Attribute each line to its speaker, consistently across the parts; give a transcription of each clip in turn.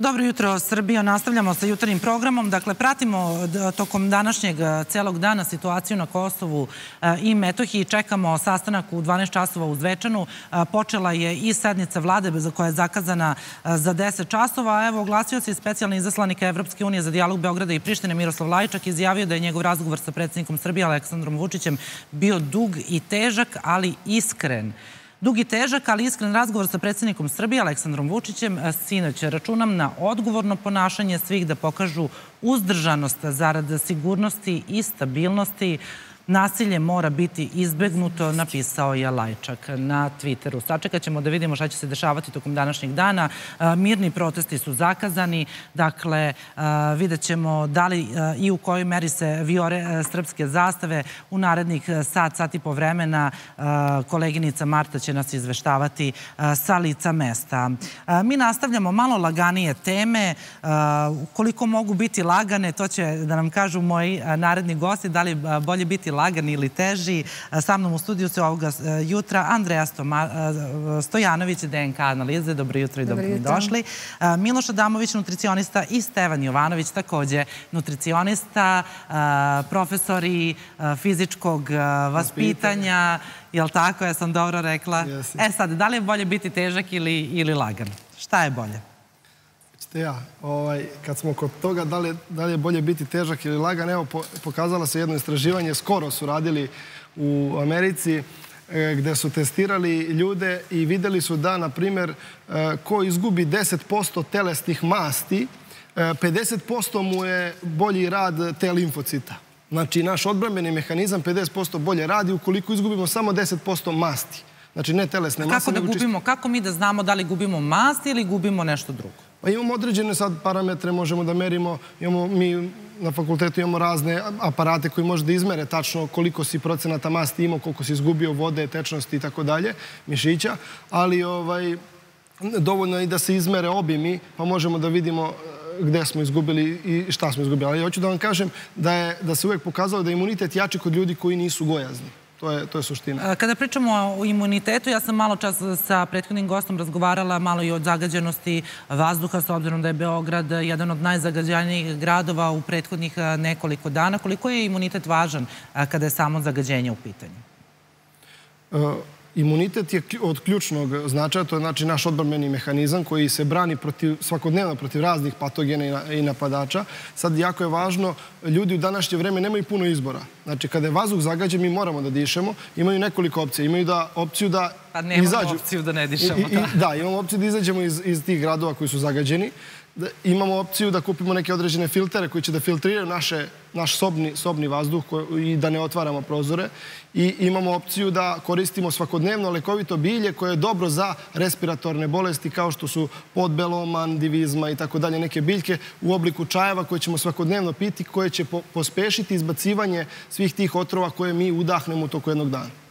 Speaker 1: Dobro jutro, Srbija. Nastavljamo sa jutarnjim programom. Dakle, pratimo tokom današnjeg celog dana situaciju na Kosovu i Metohiji. Čekamo sastanak u 12 časova u Zvečanu. Počela je i sednica vlade koja je zakazana za 10 časova. Evo, oglasio se i specijalni izaslanik Evropske unije za dijalog Beograda i Prištine Miroslav Lajčak izjavio da je njegov razgovor sa predsjednikom Srbije Aleksandrom Vučićem bio dug i težak, ali iskren. Dugi težak, ali iskren razgovor sa predsjednikom Srbije, Aleksandrom Vučićem, sinoć računam na odgovorno ponašanje svih da pokažu uzdržanost zarad sigurnosti i stabilnosti Nasilje mora biti izbegnuto, napisao je Lajčak na Twitteru. Sačekat ćemo da vidimo šta će se dešavati tokom današnjeg dana. Mirni protesti su zakazani, dakle vidjet ćemo da li i u kojoj meri se viore srpske zastave. U narednih sat, sat i po vremena koleginica Marta će nas izveštavati sa lica mesta. Mi nastavljamo malo laganije teme. Koliko mogu biti lagane, to će da nam kažu moji naredni gosti. Da li bolje biti lagani ili teži. Sa mnom u studiju se ovoga e, jutra Andreja e, Stojanović, DNK analize. Dobro jutro i dobro mi došli. E, Miloš Adamović, nutricionista i Stevan Jovanović, takođe nutricionista, profesori fizičkog vaspitanja. Jel tako? Ja sam dobro rekla. E sad, da li je bolje biti težak ili, ili lagan? Šta je bolje?
Speaker 2: Te ja, ovaj, kad smo kod toga da li, da li je bolje biti težak ili lagan, evo po, pokazala se jedno istraživanje, skoro su radili u Americi, e, gde su testirali ljude i videli su da, na primjer, e, ko izgubi 10% telesnih masti, e, 50% mu je bolji rad te limfocita. Znači, naš odbrambeni mehanizam 50% bolje radi ukoliko izgubimo samo 10% masti. Znači, ne telesne masti.
Speaker 1: Kako da gubimo? Kako mi da znamo da li gubimo masti ili gubimo nešto drugo?
Speaker 2: Pa imamo određene sad parametre, možemo da merimo, imamo, mi na fakultetu imamo razne aparate koji može da izmere tačno koliko si procenata masti imao, koliko si izgubio vode, tečnosti i tako dalje, mišića, ali ovaj, dovoljno je i da se izmere obimi, pa možemo da vidimo eh, gde smo izgubili i šta smo izgubili. Ali hoću da vam kažem da, je, da se uvek pokazalo da je imunitet jači kod ljudi koji nisu gojazni. To je, to je suština.
Speaker 1: Kada pričamo o imunitetu, ja sam malo čas sa prethodnim gostom razgovarala malo i o zagađenosti vazduha, s obzirom da je Beograd jedan od najzagađanijih gradova u prethodnih nekoliko dana. Koliko je imunitet važan kada je samo zagađenje u pitanju?
Speaker 2: Uh, Imunitet je od ključnog značaja, to je znači naš odbrambeni mehanizam koji se brani protiv, svakodnevno protiv raznih patogena i napadača. Sad jako je važno, ljudi u današnje vreme nemaju puno izbora. Znači kada je vazduh zagađen mi moramo da dišemo, imaju nekoliko opcija. Imaju da opciju da
Speaker 1: Pa nemamo izađu. opciju da ne dišemo.
Speaker 2: I, i, da, imamo opciju da izađemo iz, iz tih gradova koji su zagađeni da imamo opciju da kupimo neke određene filtere koji će da filtriraju naše, naš sobni, sobni vazduh i da ne otvaramo prozore. I imamo opciju da koristimo svakodnevno lekovito bilje koje je dobro za respiratorne bolesti kao što su podbeloman, divizma i tako dalje, neke biljke u obliku čajeva koje ćemo svakodnevno piti, koje će pospešiti izbacivanje svih tih otrova koje mi udahnemo u toku jednog dana.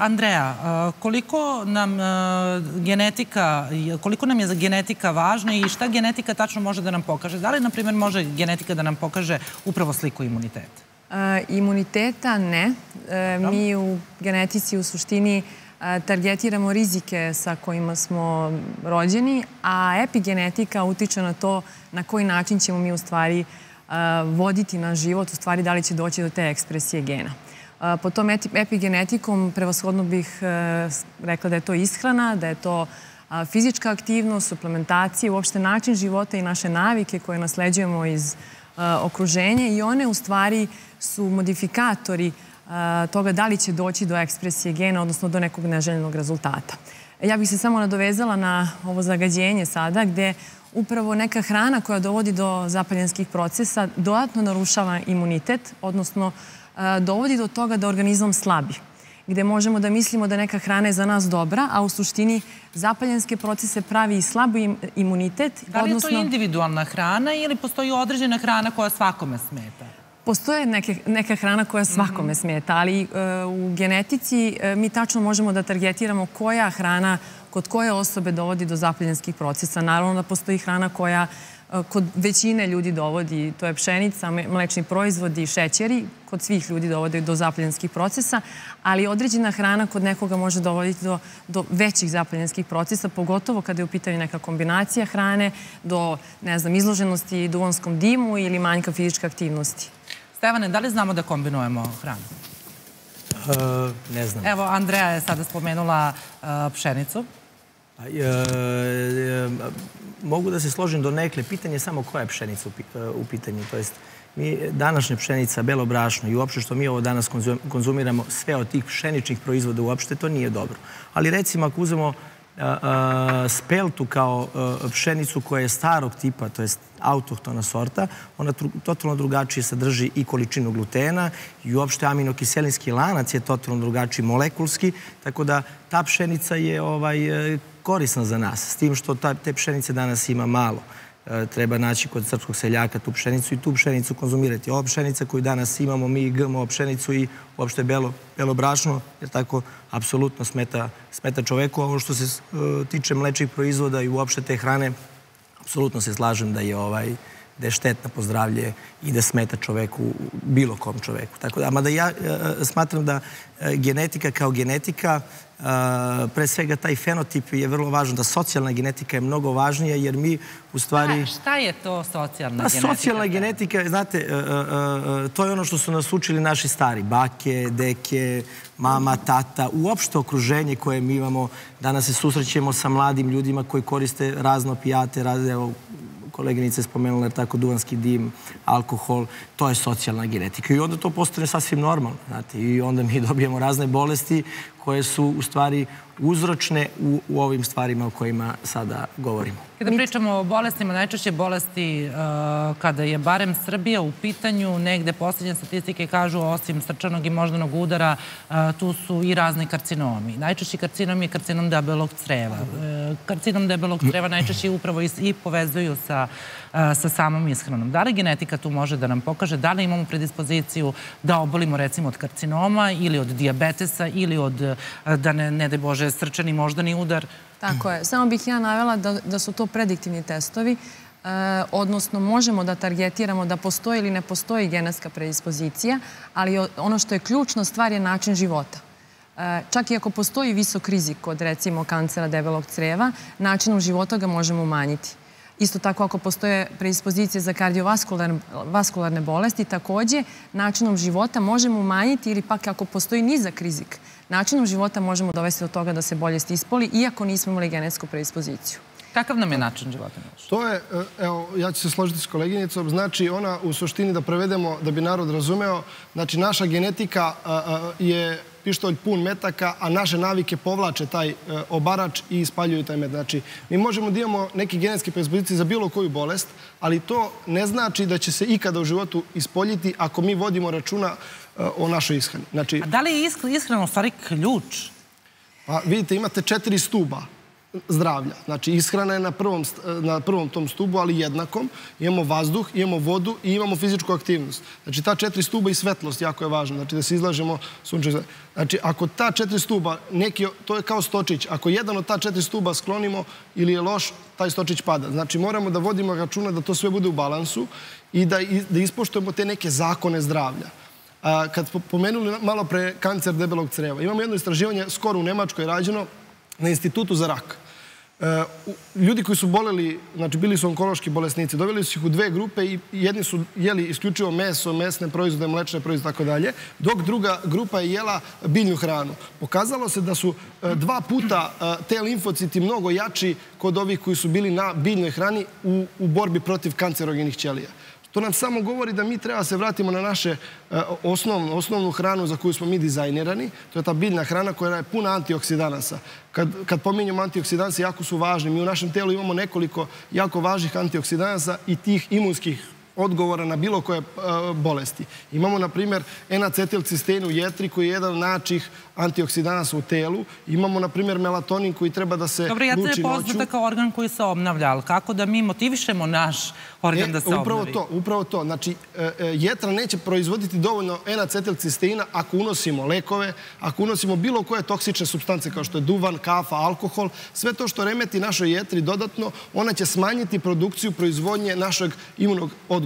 Speaker 1: Andreja, koliko nam genetika, koliko nam je genetika važna i šta genetika tačno može da nam pokaže? Da li, na primjer, može genetika da nam pokaže upravo sliku imuniteta?
Speaker 3: Imuniteta ne. E, mi u genetici u suštini targetiramo rizike sa kojima smo rođeni, a epigenetika utiče na to na koji način ćemo mi u stvari voditi naš život, u stvari da li će doći do te ekspresije gena. Po tom epigenetikom prevashodno bih e, rekla da je to ishrana, da je to fizička aktivnost, suplementacija, uopšte način života i naše navike koje nasleđujemo iz e, okruženja i one u stvari su modifikatori e, toga da li će doći do ekspresije gena, odnosno do nekog neželjenog rezultata. Ja bih se samo nadovezala na ovo zagađenje sada, gde upravo neka hrana koja dovodi do zapaljenskih procesa dodatno narušava imunitet, odnosno dovodi do toga da organizam slabi gde možemo da mislimo da neka hrana je za nas dobra, a u suštini zapaljenske procese pravi i slabi imunitet.
Speaker 1: Da li je to individualna hrana ili postoji određena hrana koja svakome smeta?
Speaker 3: Postoje neke, neka hrana koja svakome mhm. smeta, ali e, u genetici e, mi tačno možemo da targetiramo koja hrana kod koje osobe dovodi do zapljenskih procesa. Naravno da postoji hrana koja kod većine ljudi dovodi, to je pšenica, mlečni proizvodi, šećeri, kod svih ljudi dovode do zapljenskih procesa, ali određena hrana kod nekoga može dovoditi do, do većih zapljenskih procesa, pogotovo kada je u pitanju neka kombinacija hrane, do, ne znam, izloženosti duvonskom dimu ili manjka fizičke aktivnosti.
Speaker 1: Stevane, da li znamo da kombinujemo hranu?
Speaker 4: Uh, ne znam.
Speaker 1: Evo, Andreja je sada spomenula uh, pšenicu.
Speaker 4: Uh, uh, mogu da se složim do nekle. Pitanje je samo koja je pšenica u pitanju. To jest, mi današnja pšenica, belo brašno i uopšte što mi ovo danas konzumiramo, sve od tih pšeničnih proizvoda uopšte, to nije dobro. Ali recimo ako uzemo speltu kao pšenicu koja je starog tipa, to je autohtona sorta, ona totalno drugačije sadrži i količinu glutena i uopšte aminokiselinski lanac je totalno drugačiji molekulski, tako da ta pšenica je ovaj, korisna za nas, s tim što ta, te pšenice danas ima malo. E, treba naći kod srpskog seljaka tu pšenicu i tu pšenicu konzumirati. Ova pšenica koju danas imamo, mi GMO pšenicu i uopšte belo, belo brašno, jer tako apsolutno smeta, smeta čoveku. Ovo što se uh, tiče mlečih proizvoda i uopšte te hrane, apsolutno se slažem da je ovaj da je štetna po zdravlje i da smeta čoveku, bilo kom čoveku. Tako da, mada ja uh, smatram da uh, genetika kao genetika pre svega taj fenotip je vrlo važan, da socijalna genetika je mnogo važnija, jer mi u stvari...
Speaker 1: A, šta je to socijalna
Speaker 4: pa,
Speaker 1: genetika?
Speaker 4: Socijalna genetika, znate, e, e, e, to je ono što su nas učili naši stari, bake, deke, mama, tata, uopšte okruženje koje mi imamo. Danas se susrećemo sa mladim ljudima koji koriste razno pijate, razne, evo, koleginica je spomenula, jer tako duvanski dim, alkohol, to je socijalna genetika. I onda to postane sasvim normalno, i onda mi dobijemo razne bolesti koje su u stvari uzročne u, u ovim stvarima o kojima sada govorimo.
Speaker 1: Kada pričamo o bolestima, najčešće bolesti uh, kada je barem Srbija u pitanju, negde posljednje statistike kažu osim srčanog i moždanog udara, uh, tu su i razni karcinomi. Najčešći karcinom je karcinom debelog creva. Uh, karcinom debelog creva najčešće upravo i, i povezuju sa, sa samom ishranom. Da li genetika tu može da nam pokaže da li imamo predispoziciju da obolimo recimo od karcinoma ili od diabetesa ili od, da ne, ne de Bože, srčani moždani udar?
Speaker 3: Tako je. Samo bih ja navela da, da su to prediktivni testovi, odnosno možemo da targetiramo da postoji ili ne postoji genetska predispozicija, ali ono što je ključno stvar je način života. Čak i ako postoji visok rizik od recimo kancera debelog creva, načinom života ga možemo umanjiti. Isto tako ako postoje predispozicije za kardiovaskularne bolesti, takođe načinom života možemo umanjiti ili pak ako postoji nizak rizik, načinom života možemo dovesti do toga da se bolest ispoli, iako nismo imali genetsku predispoziciju.
Speaker 1: Kakav nam je način života?
Speaker 2: To je, e, evo, ja ću se složiti s koleginicom, znači ona u suštini da prevedemo, da bi narod razumeo, znači naša genetika je pištolj pun metaka, a naše navike povlače taj e, obarač i ispaljuju taj met. Znači, mi možemo da imamo neke genetske predispozicije za bilo koju bolest, ali to ne znači da će se ikada u životu ispoljiti ako mi vodimo računa e, o našoj ishrani. Znači,
Speaker 1: a da li je ishrana u stvari ključ?
Speaker 2: Pa vidite, imate četiri stuba zdravlja. Znači, ishrana je na prvom, na prvom tom stubu, ali jednakom. Imamo vazduh, imamo vodu i imamo fizičku aktivnost. Znači, ta četiri stuba i svetlost jako je važno. Znači, da se izlažemo sunčaju. Znači, ako ta četiri stuba, neki, to je kao stočić, ako jedan od ta četiri stuba sklonimo ili je loš, taj stočić pada. Znači, moramo da vodimo računa da to sve bude u balansu i da, da ispoštujemo te neke zakone zdravlja. A, kad pomenuli malo pre kancer debelog creva, imamo jedno istraživanje skoro u Nemačkoj rađeno na institutu za rak. Ljudi koji su boleli, znači bili su onkološki bolesnici, doveli su ih u dve grupe i jedni su jeli isključivo meso, mesne proizvode, mlečne proizvode, tako dalje, dok druga grupa je jela biljnu hranu. Pokazalo se da su e, dva puta e, te limfociti mnogo jači kod ovih koji su bili na biljnoj hrani u, u borbi protiv kancerogenih ćelija. To nam samo govori da mi treba se vratimo na naše e, osnovnu, osnovnu hranu za koju smo mi dizajnirani. To je ta biljna hrana koja je puna antioksidanasa. Kad, kad pominjamo antioksidanse, jako su važni. Mi u našem telu imamo nekoliko jako važnih antioksidanasa i tih imunskih odgovora na bilo koje bolesti. Imamo, na primjer, N-acetilcistein u jetri koji je jedan od načih antioksidanasa u telu. Imamo, na primjer, melatonin koji treba da se luči noću.
Speaker 1: Dobro, jetra je poznata kao organ koji se obnavlja, ali kako da mi motivišemo naš organ e, da se
Speaker 2: obnavi? Upravo to, upravo to. Znači, e, e, jetra neće proizvoditi dovoljno N-acetilcisteina ako unosimo lekove, ako unosimo bilo koje toksične substance kao što je duvan, kafa, alkohol, sve to što remeti našoj jetri dodatno, ona će smanjiti produkciju proizvodnje našeg imunog odgovora,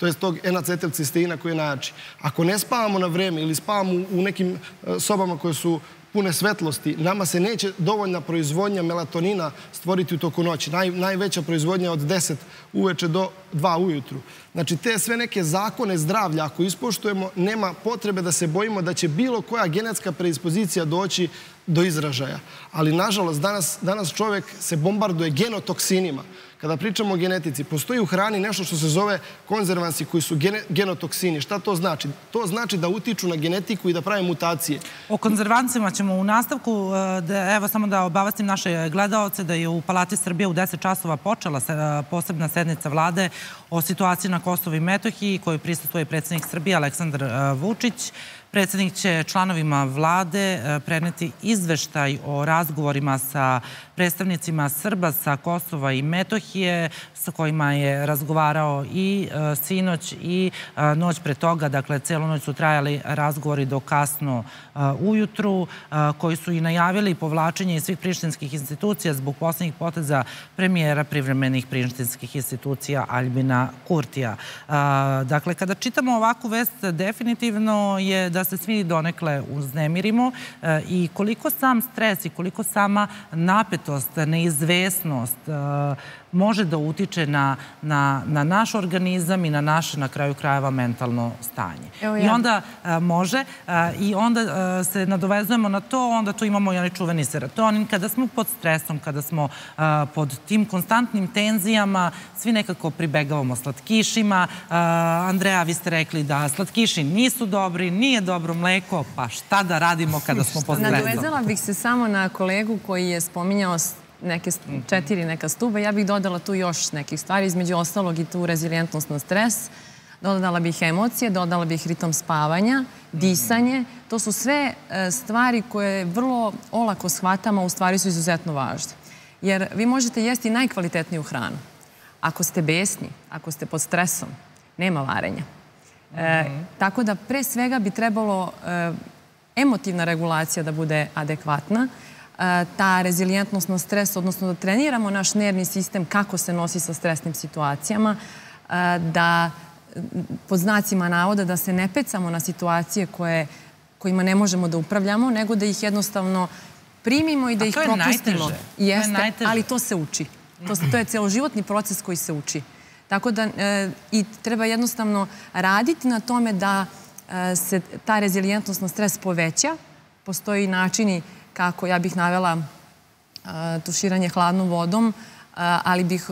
Speaker 2: to je tog N-acetilcisteina koji je najjači. Ako ne spavamo na vreme ili spavamo u nekim sobama koje su pune svetlosti, nama se neće dovoljna proizvodnja melatonina stvoriti u toku noći. Naj, najveća proizvodnja od 10 uveče do 2 ujutru. Znači, te sve neke zakone zdravlja, ako ispoštujemo, nema potrebe da se bojimo da će bilo koja genetska predispozicija doći do izražaja. Ali, nažalost, danas, danas se bombarduje genotoksinima. Kada pričamo o genetici, postoji u hrani nešto što se zove konzervansi koji su genotoksini. Šta to znači? To znači da utiču na genetiku i da prave mutacije.
Speaker 1: O konzervancima ćemo u nastavku. E, da, evo samo da obavastim naše gledalce da je u Palati Srbije u 10 časova počela e, posebna sednica vlade o situaciji na Kosovo i Metohiji koju prisutuje predsednik Srbije Aleksandar e, Vučić. Predsednik će članovima vlade e, preneti izveštaj o razgovorima sa predstavnicima Srba sa Kosova i Metohije, sa kojima je razgovarao i e, sinoć i e, noć pre toga, dakle, celu noć su trajali razgovori do kasno ujutru, koji su i najavili povlačenje iz svih prištinskih institucija zbog poslednjih poteza premijera privremenih prištinskih institucija Albina Kurtija. Dakle, kada čitamo ovakvu vest, definitivno je da se svi donekle uznemirimo e, i koliko sam stres i koliko sama napetost, neizvesnost, e, može da utiče na, na, na naš organizam i na naše, na kraju krajeva, mentalno stanje. Evo ja. I onda a, može, a, i onda a, se nadovezujemo na to, onda tu imamo i onaj čuveni serotonin. Kada smo pod stresom, kada smo a, pod tim konstantnim tenzijama, svi nekako pribegavamo slatkišima. A, Andreja, vi ste rekli da slatkiši nisu dobri, nije dobro mleko, pa šta da radimo kada smo pod stresom?
Speaker 3: Nadovezala bih se samo na kolegu koji je spominjao neke, četiri neka stuba. Ja bih dodala tu još nekih stvari, između ostalog i tu rezilijentnost na stres. Dodala bih emocije, dodala bih ritom spavanja, disanje. To su sve e, stvari koje vrlo olako shvatamo, u stvari su izuzetno važne. Jer vi možete jesti najkvalitetniju hranu. Ako ste besni, ako ste pod stresom, nema varenja. E, mhm. tako da pre svega bi trebalo e, emotivna regulacija da bude adekvatna ta rezilijentnost na stres, odnosno da treniramo naš nervni sistem kako se nosi sa stresnim situacijama, da pod znacima navoda da se ne pecamo na situacije koje, kojima ne možemo da upravljamo, nego da ih jednostavno primimo i da ih propustimo.
Speaker 1: Jeste, to je najteže.
Speaker 3: ali to se uči. To, to je celoživotni proces koji se uči. Tako da e, i treba jednostavno raditi na tome da e, se ta rezilijentnost na stres poveća. Postoji načini kako ja bih navela tuširanje hladnom vodom, ali bih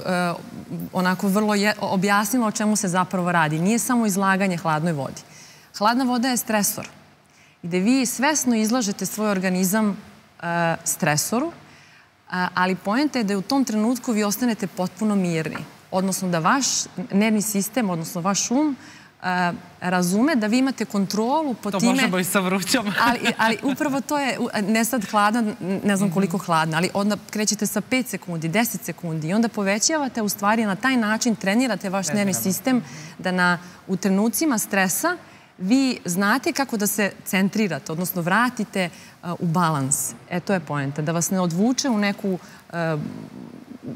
Speaker 3: onako vrlo objasnila o čemu se zapravo radi. Nije samo izlaganje hladnoj vodi. Hladna voda je stresor, gde vi svesno izlažete svoj organizam stresoru, ali pojenta je da u tom trenutku vi ostanete potpuno mirni. Odnosno da vaš nervni sistem, odnosno vaš um, razume da vi imate kontrolu po
Speaker 1: to
Speaker 3: time...
Speaker 1: To možemo i sa vrućom.
Speaker 3: ali, ali upravo to je, ne sad hladna, ne znam koliko hladna, ali onda krećete sa 5 sekundi, 10 sekundi i onda povećavate u stvari na taj način trenirate vaš nervni sistem da na, u trenucima stresa vi znate kako da se centrirate, odnosno vratite uh, u balans. E, to je poenta. Da vas ne odvuče u neku uh,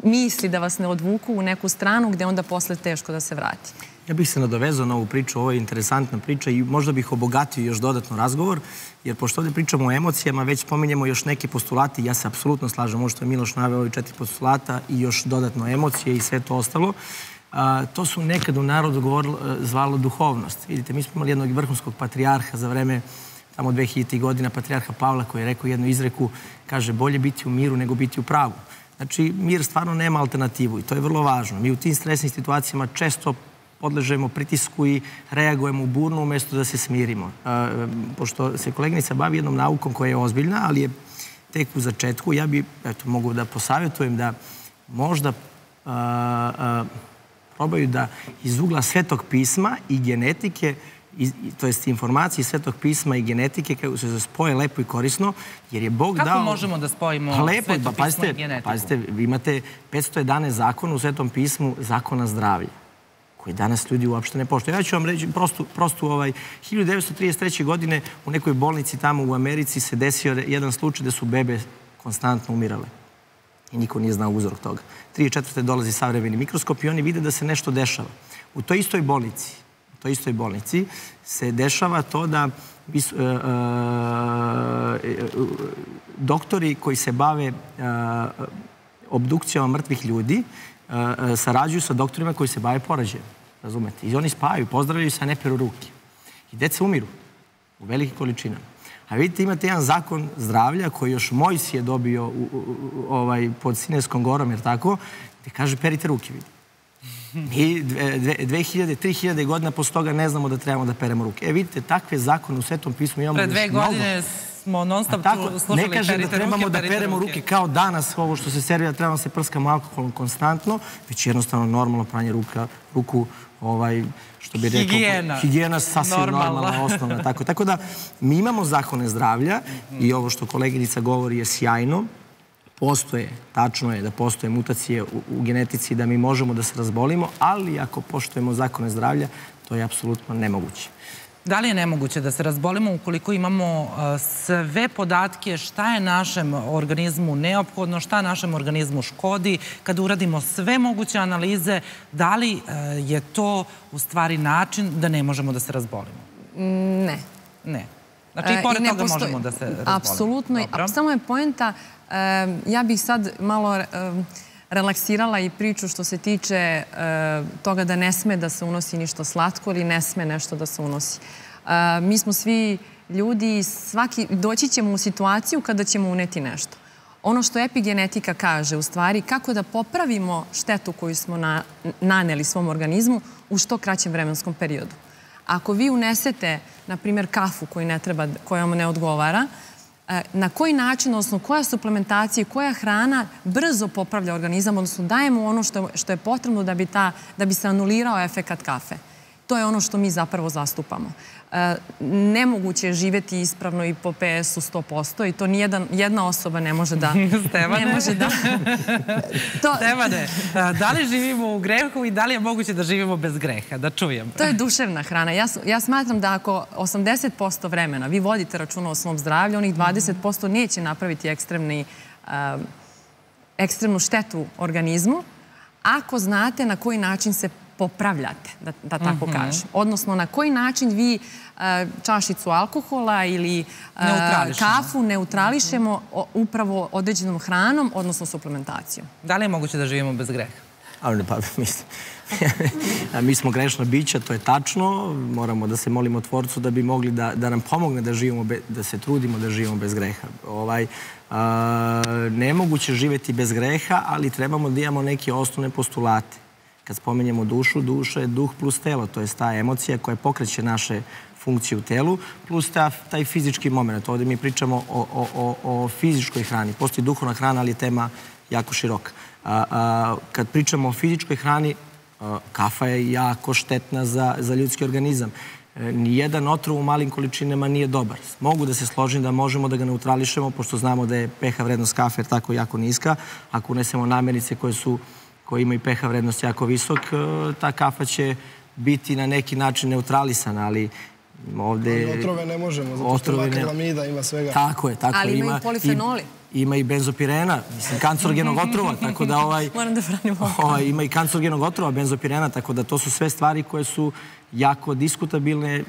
Speaker 3: misli, da vas ne odvuku u neku stranu gde onda posle teško da se vrati.
Speaker 4: Ja bih se nadovezao na ovu priču, ovo je interesantna priča i možda bih obogatio još dodatno razgovor, jer pošto ovde pričamo o emocijama, već spominjemo još neke postulati, ja se apsolutno slažem, ovo što je Miloš naveo ovih četiri postulata i još dodatno emocije i sve to ostalo. To su nekad u narodu govorilo, zvalo duhovnost. Vidite, mi smo imali jednog vrhunskog patrijarha za vreme tamo 2000. godina, patrijarha Pavla koji je rekao jednu izreku, kaže bolje biti u miru nego biti u pravu. Znači, mir stvarno nema alternativu i to je vrlo važno. Mi u tim stresnim situacijama često podležemo pritisku i reagujemo burno umesto da se smirimo. Pošto se koleginica bavi jednom naukom koja je ozbiljna, ali je tek u začetku, ja bi, eto, mogu da posavjetujem da možda probaju da iz ugla svetog pisma i genetike to jest informacije svetog pisma i genetike kako se spoje lepo i korisno, jer je Bog
Speaker 1: kako
Speaker 4: dao...
Speaker 1: Kako možemo da spojimo
Speaker 4: pa lepo,
Speaker 1: sveto
Speaker 4: pa,
Speaker 1: pismo i genetiku?
Speaker 4: Pazite, vi imate 511 zakona u svetom pismu, zakona zdravlja koji danas ljudi uopšte ne poštuju. Ja ću vam reći prostu, prostu ovaj, 1933. godine u nekoj bolnici tamo u Americi se desio jedan slučaj da su bebe konstantno umirale. I niko nije znao uzrok toga. 34. dolazi savremeni mikroskop i oni vide da se nešto dešava. U toj istoj bolnici, toj istoj bolnici se dešava to da bis, uh, uh, doktori koji se bave obdukcijama mrtvih ljudi sarađuju sa doktorima koji se bave porađajem. Razumete? I oni spavaju, pozdravljaju se, a ne peru ruke. I deca umiru u velikim količinama. A vidite, imate jedan zakon zdravlja koji još Mojs je dobio ovaj, pod Sineskom gorom, jer tako, gde kaže perite ruke, vidi. Mi 2000, 3000 godina posle toga ne znamo da trebamo da peremo ruke. E, vidite, takve zakone u Svetom pismu imamo
Speaker 1: Pre dve
Speaker 4: još mnogo.
Speaker 1: godine smo non stop
Speaker 4: tako,
Speaker 1: slušali
Speaker 4: ne kaže da trebamo
Speaker 1: ruke,
Speaker 4: da peremo ruke. kao danas ovo što se servira, trebamo da se prskamo alkoholom konstantno, već jednostavno normalno pranje ruka, ruku ovaj, što bi rekao...
Speaker 1: Higijena.
Speaker 4: Higijena sasvim
Speaker 1: Normalna.
Speaker 4: normalna, osnovna. Tako, tako da, mi imamo zakone zdravlja i ovo što koleginica govori je sjajno. Postoje, tačno je da postoje mutacije u, u genetici da mi možemo da se razbolimo, ali ako poštujemo zakone zdravlja, to je apsolutno nemoguće.
Speaker 1: Da li je nemoguće da se razbolimo ukoliko imamo uh, sve podatke šta je našem organizmu neophodno, šta našem organizmu škodi, kada uradimo sve moguće analize, da li uh, je to u stvari način da ne možemo da se razbolimo?
Speaker 3: Ne.
Speaker 1: Ne. Znači i pored toga možemo da se razbolimo.
Speaker 3: Apsolutno. Samo je poenta, e, ja bih sad malo relaksirala i priču što se tiče toga da ne sme da se unosi ništa slatko ili ne sme nešto da se unosi. Mi smo svi ljudi, svaki, doći ćemo u situaciju kada ćemo uneti nešto. Ono što epigenetika kaže, u stvari, kako da popravimo štetu koju smo na, naneli svom organizmu u što kraćem vremenskom periodu. Ako vi unesete, na primjer, kafu koji ne treba, koja vam ne odgovara, na koji način, odnosno koja suplementacija i koja hrana brzo popravlja organizam, odnosno dajemo ono što, što je potrebno da bi, ta, da bi se anulirao efekat kafe. To je ono što mi zapravo zastupamo. Nemoguće je živeti ispravno i po PS-u 100% i to nijedan, jedna osoba ne može da...
Speaker 1: Stevane?
Speaker 3: Ne može da... to,
Speaker 1: Stevane, da li živimo u grehu i da li je moguće da živimo bez greha? Da čujem.
Speaker 3: To je duševna hrana. Ja, ja smatram da ako 80% vremena vi vodite računa o svom zdravlju, onih 20% neće napraviti ekstremni, ekstremnu štetu organizmu, ako znate na koji način se popravljate, da, da tako kažem. Odnosno, na koji način vi uh, čašicu alkohola ili
Speaker 1: Neutrališemo.
Speaker 3: kafu neutrališemo upravo određenom hranom, odnosno suplementacijom.
Speaker 1: Da li je moguće da živimo bez greha?
Speaker 4: Ali ne, pa mislim, mi smo grešna bića, to je tačno. Moramo da se molimo Tvorcu da bi mogli da, da nam pomogne da živimo, be, da se trudimo da živimo bez greha. Ovaj, a, nemoguće živeti bez greha, ali trebamo da imamo neke osnovne postulate. Kad spomenjemo dušu, duša je duh plus telo, to je ta emocija koja pokreće naše funkcije u telu, plus ta, taj fizički moment. Ovde mi pričamo o, o, o, fizičkoj hrani. Postoji duhovna hrana, ali je tema jako široka. A, a, kad pričamo o fizičkoj hrani, kafa je jako štetna za, za ljudski organizam. E, Nijedan otrov u malim količinama nije dobar. Mogu da se složim da možemo da ga neutrališemo, pošto znamo da je pH vrednost kafe tako jako niska. Ako unesemo namirnice koje su koji imaju pH vrednost jako visok, e, ta kafa će biti na neki način neutralisana, ali ovde...
Speaker 2: Ali otrove ne možemo, zato što
Speaker 4: Otrove
Speaker 2: ima ima svega.
Speaker 4: Tako je, tako
Speaker 3: Ali
Speaker 4: je.
Speaker 3: ima i polifenoli.
Speaker 4: i- Ima i benzopirena, mislim, kancerogenog otrova, tako da ovaj...
Speaker 3: Moram da branim ovo.
Speaker 4: ovaj, ima i kancerogenog otrova, benzopirena, tako da to su sve stvari koje su jako diskutabilne. E, e,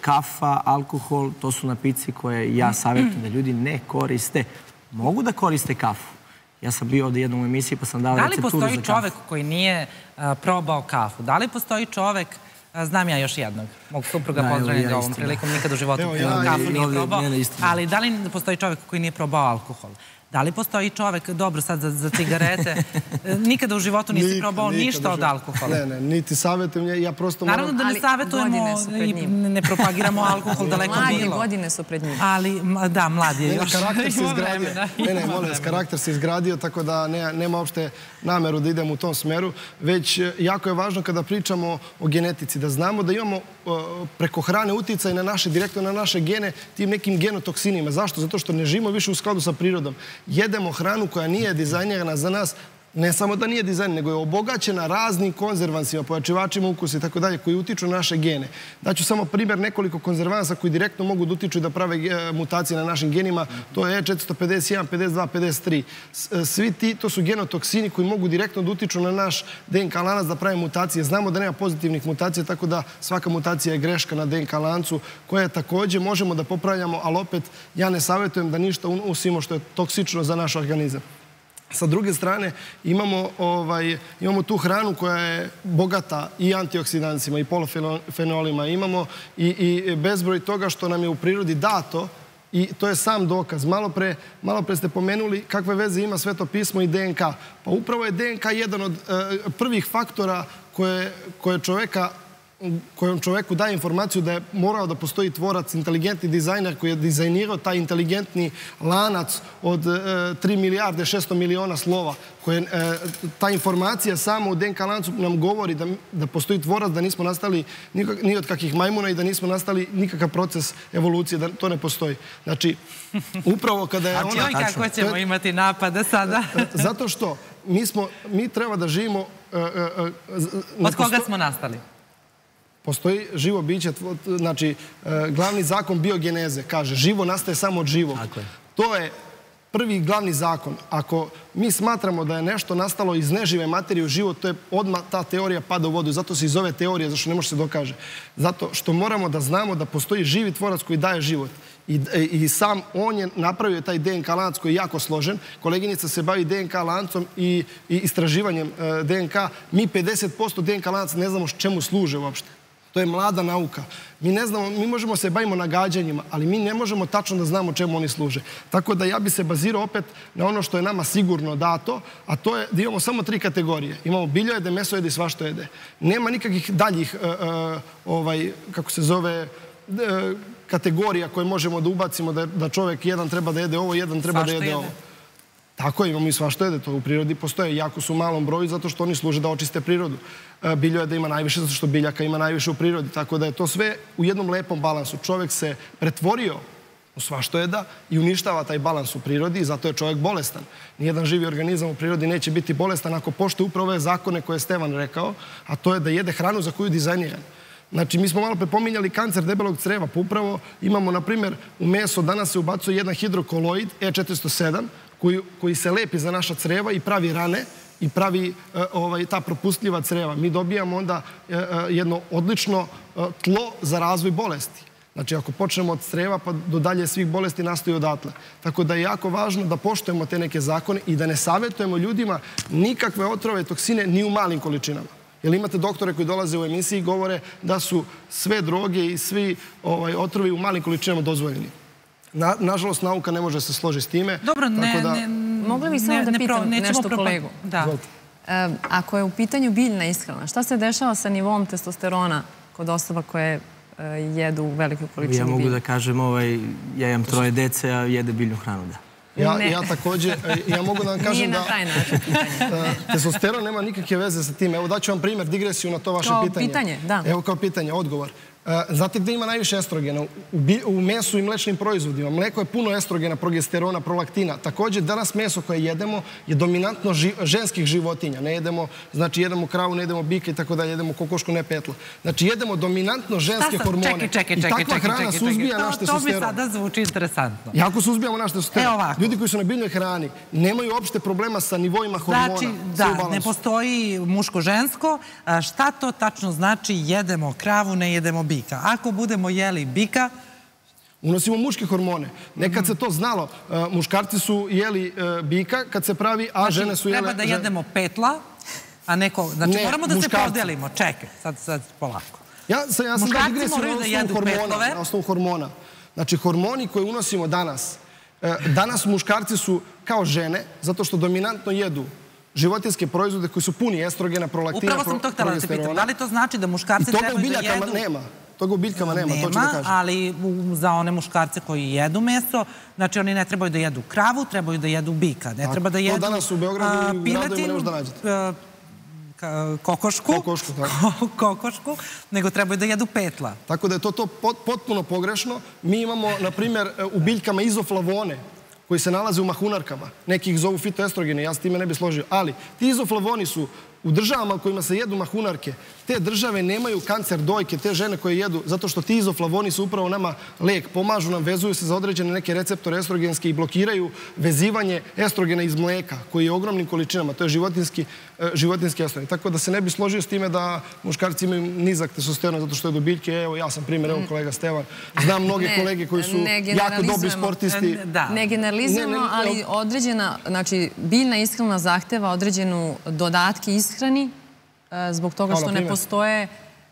Speaker 4: Kafa, alkohol, to su napici koje ja savjetujem da ljudi ne koriste. Mogu da koriste kafu. Ja sam bio ovde jednom u emisiji pa sam dao
Speaker 1: Da li
Speaker 4: recepturu za
Speaker 1: postoji
Speaker 4: kafu.
Speaker 1: čovek koji nije a, probao kafu? Da li postoji čovek, znam ja još jednog, mog supruga
Speaker 4: Da,
Speaker 1: pozdravim
Speaker 4: ja
Speaker 1: ovom
Speaker 4: da.
Speaker 1: prilikom, nikad u životu
Speaker 2: Evo, ja
Speaker 1: kafu nije probao, ali da li postoji čovek koji nije probao alkohol? Da li postoji čovek, dobro sad za, za cigarete, nikada u životu nisi probao ništa od alkohola?
Speaker 2: Ne, ne, niti savjetujem, ja prosto
Speaker 1: Naravno
Speaker 2: moram...
Speaker 1: da ne
Speaker 3: Ali
Speaker 1: savjetujemo i ne propagiramo alkohol, daleko bilo.
Speaker 3: godine su pred njim.
Speaker 1: Ali, ma, da, mlad je
Speaker 2: Ne,
Speaker 1: još.
Speaker 2: karakter se izgradio. Ne, ne, molim vas, karakter se izgradio, tako da ne, nema uopšte nameru da idem u tom smeru, već e, jako je važno kada pričamo o genetici, da znamo da imamo e, preko hrane uticaj na naše, direktno na naše gene, tim nekim genotoksinima. Zašto? Zato što ne živimo više u skladu sa prirodom. Jedemo hranu koja nije dizajnirana za nas, ne samo da nije dizajn, nego je obogaćena raznim konzervansima, pojačivačima ukusa i tako dalje, koji utiču na naše gene. Daću samo primjer nekoliko konzervansa koji direktno mogu da utiču i da prave e, mutacije na našim genima. To je E E451, 52, 53. S- e, Svi ti, to su genotoksini koji mogu direktno da utiču na naš DNK lanac da prave mutacije. Znamo da nema pozitivnih mutacija, tako da svaka mutacija je greška na DNK lancu, koje takođe možemo da popravljamo, ali opet ja ne savjetujem da ništa unosimo što je toksično za naš organizam. Sa druge strane, imamo, ovaj, imamo tu hranu koja je bogata i antioksidancima i polofenolima. Imamo i, i bezbroj toga što nam je u prirodi dato i to je sam dokaz. Malo pre, malo pre ste pomenuli kakve veze ima sveto pismo i DNK. Pa upravo je DNK jedan od e, prvih faktora koje, koje čoveka kojom čoveku daje informaciju da je morao da postoji tvorac, inteligentni dizajner koji je dizajnirao taj inteligentni lanac od e, 3 milijarde 600 miliona slova. Koje, e, ta informacija samo u DNK lancu nam govori da, da postoji tvorac, da nismo nastali nikak, ni od kakvih majmuna i da nismo nastali nikakav proces evolucije, da to ne postoji. Znači, upravo kada je ona...
Speaker 1: Joj, kako ćemo imati napada sada?
Speaker 2: Zato što mi, smo, mi treba da živimo... e, e, e,
Speaker 1: Od koga smo nastali?
Speaker 2: Postoji živo biće, znači, e, glavni zakon biogeneze kaže, živo nastaje samo od živog. To je prvi glavni zakon. Ako mi smatramo da je nešto nastalo iz nežive materije u život, to je odmah ta teorija pada u vodu. Zato se i zove teorija, zašto ne može se dokaže. Zato što moramo da znamo da postoji živi tvorac koji daje život. I, I sam on je napravio taj DNK lanac koji je jako složen. Koleginica se bavi DNK lancom i, i istraživanjem e, DNK. Mi 50% DNK lanaca ne znamo čemu služe uopšte. To je mlada nauka. Mi ne znamo, mi možemo se bavimo nagađanjima, ali mi ne možemo tačno da znamo čemu oni služe. Tako da ja bi se bazirao opet na ono što je nama sigurno dato, a to je da imamo samo tri kategorije. Imamo biljojede, mesojede i svaštojede. Nema nikakvih daljih, e, e, ovaj, kako se zove, e, kategorija koje možemo da ubacimo da, da čovek jedan treba da jede ovo, jedan treba da jede ovo. Tako je, imamo i svašta jede, to u prirodi postoje. Jako su u malom broju zato što oni služe da očiste prirodu. E, Biljojeda ima najviše zato što biljaka ima najviše u prirodi. Tako da je to sve u jednom lepom balansu. Čovek se pretvorio u svašta jeda i uništava taj balans u prirodi i zato je čovjek bolestan. Nijedan živi organizam u prirodi neće biti bolestan ako poštuje upravo ove zakone koje je Stevan rekao, a to je da jede hranu za koju je dizajniran. Znači, mi smo malo prepominjali kancer debelog creva, pa upravo imamo, na primjer, u meso danas se ubacuje jedan hidrokoloid E407, koji, koji se lepi za naša creva i pravi rane i pravi e, ovaj, ta propustljiva creva. Mi dobijamo onda e, e, jedno odlično tlo za razvoj bolesti. Znači, ako počnemo od creva pa do dalje svih bolesti nastaju odatle. Tako da je jako važno da poštujemo te neke zakone i da ne savjetujemo ljudima nikakve otrove, toksine ni u malim količinama. Jer imate doktore koji dolaze u emisiji i govore da su sve droge i svi ovaj, otrovi u malim količinama dozvoljeni. Na, nažalost, nauka ne može se složiti s time.
Speaker 1: Dobro, ne,
Speaker 2: tako da,
Speaker 1: ne,
Speaker 3: Mogla bih samo
Speaker 1: ne-
Speaker 3: da pitam nešto kolegu?
Speaker 1: Da.
Speaker 3: E, ako je u pitanju biljna ishrana, šta se dešava sa nivom testosterona kod osoba koje e, jedu u velikoj količini
Speaker 4: Ja mogu
Speaker 3: bilja?
Speaker 4: da kažem, ovaj, ja imam troje dece, a jede biljnu hranu, da.
Speaker 2: Ja, ja takođe, e, ja mogu da vam kažem da...
Speaker 3: na taj način pitanje.
Speaker 2: E, testosteron nema nikakve veze sa tim. Evo daću vam primjer, digresiju na to vaše
Speaker 3: Kao
Speaker 2: pitanje.
Speaker 3: pitanje, da.
Speaker 2: Evo kao pitanje, odgovor. E, Znate gde ima najviše estrogena? U, u mesu i mlečnim proizvodima. Mleko je puno estrogena, progesterona, prolaktina. Takođe, danas meso koje jedemo je dominantno ži- ženskih životinja. Ne jedemo, znači jedemo kravu, ne jedemo bika i tako dalje, jedemo kokošku, ne petla. Znači jedemo dominantno ženske
Speaker 1: Šta
Speaker 2: hormone.
Speaker 1: Čekaj, čekaj,
Speaker 2: I
Speaker 1: čekaj,
Speaker 2: takva
Speaker 1: čekaj,
Speaker 2: hrana
Speaker 1: čekaj,
Speaker 2: suzbija naš
Speaker 1: To, to mi
Speaker 2: testosteron.
Speaker 1: sada zvuči interesantno.
Speaker 2: Jako suzbijamo naš testosteron.
Speaker 1: E.
Speaker 2: Ljudi koji su na biljnoj hrani nemaju uopšte problema sa nivoima hormona.
Speaker 1: Znači, da, ne postoji muško-žensko. Šta to tačno znači jedemo kravu, ne jedemo bika? Ako budemo jeli bika,
Speaker 2: Unosimo muške hormone. Nekad se to znalo. E, muškarci su jeli e, bika kad se pravi, a žene su jele...
Speaker 1: treba da jedemo petla, a neko... Znači,
Speaker 2: Ne,
Speaker 1: moramo da
Speaker 2: muškarci.
Speaker 1: se podelimo. Čekaj, sad, sad polako.
Speaker 2: Ja, sam, ja sam
Speaker 1: Muškarci
Speaker 2: digresiju na
Speaker 1: moraju da
Speaker 2: osnovu
Speaker 1: jedu
Speaker 2: hormona.
Speaker 1: petlove.
Speaker 2: Na osnovu hormona. Znači, hormoni koje unosimo danas E, danas muškarci su kao žene, zato što dominantno jedu životinske proizvode koji su puni estrogena, prolaktina,
Speaker 1: Upravo sam to htjela da te pitam. Da li to znači da muškarci trebaju da jedu...
Speaker 2: I toga u biljakama nema. Toga u biljkama nema, nema to ću da kažem.
Speaker 1: ali za one muškarce koji jedu meso, znači oni ne trebaju da jedu kravu, trebaju da jedu bika. Ne treba da jedu...
Speaker 2: To danas u Beogradu i gradovima ne možda nađete
Speaker 1: kokošku,
Speaker 2: kokošku, tako.
Speaker 1: kokošku, nego trebaju da jedu petla.
Speaker 2: Tako da je to, to potpuno pogrešno. Mi imamo, na primjer, u biljkama izoflavone, koji se nalaze u mahunarkama. Neki ih zovu fitoestrogene, ja s time ne bi složio. Ali ti izoflavoni su u državama u kojima se jedu mahunarke, te države nemaju kancer dojke, te žene koje jedu, zato što ti izoflavoni su upravo nama lek, pomažu nam, vezuju se za određene neke receptore estrogenske i blokiraju vezivanje estrogena iz mleka, koji je ogromnim količinama. To je životinski, e, životinski estrogen. Tako da se ne bi složio s time da muškarci imaju nizak testosteron zato što je do biljke. Evo, ja sam primjer, evo kolega Stevan. Znam mnoge kolege koji su jako dobri sportisti.
Speaker 3: Da. Ne generalizujemo, ali određena, znači, biljna ishrana zahteva određenu dodatke ishrani e, zbog toga što ne postoje